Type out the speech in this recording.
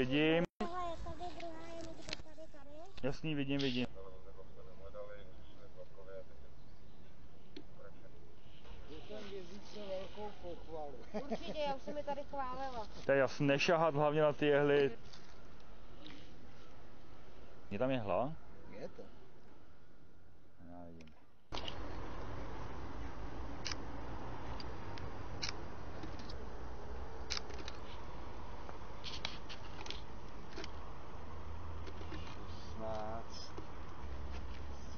vidím. Je je. Jasný, vidím, vidím. Určitě, já už jsem mi tady chválila. To je jasný, nešahat hlavně na ty jehly. Je tam jehla? Je to.